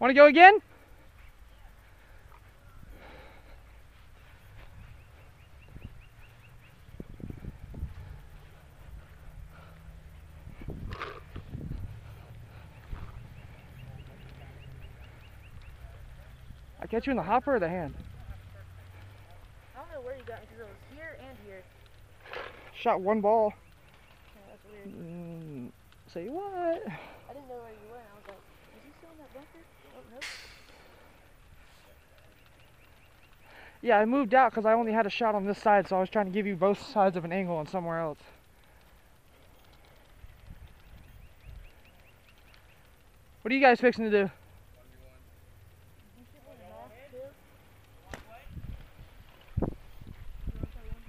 Want to go again? I catch you in the hopper or the hand? I don't know where you got me because it was here and here. Shot one ball. Yeah, that's weird. Mm, say what? I didn't know where you were. Yeah, I moved out because I only had a shot on this side, so I was trying to give you both sides of an angle on somewhere else. What are you guys fixing to do?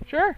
Sure.